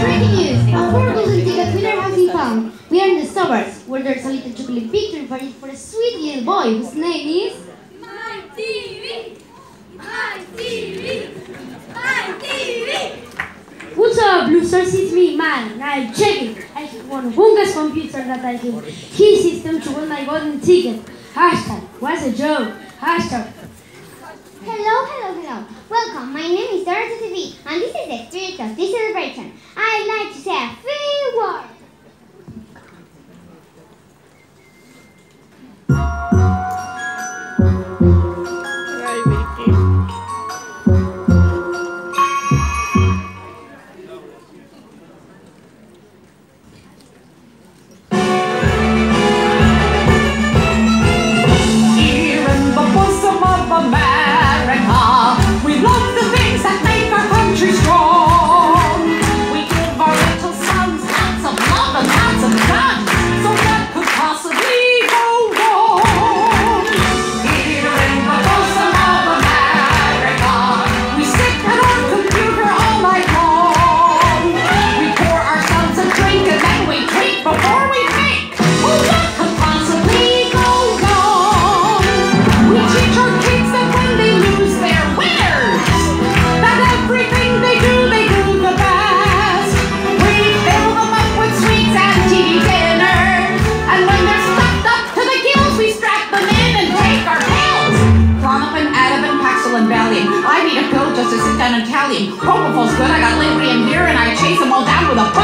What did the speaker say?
Breaking news! A winner has been found. We are in the suburbs, where there's a little chocolate victory party for a sweet little boy whose name is... Mike Teavee! Mike Teavee! Mike Teavee! What's up, losers? It's me, man. Check it. I have one Bunga's computer that I can key system to win my golden ticket. Hashtag, what's a joke? Hashtag, Hello, hello, hello. Welcome, my name is Dorothy Teavee, and this is the spirit of this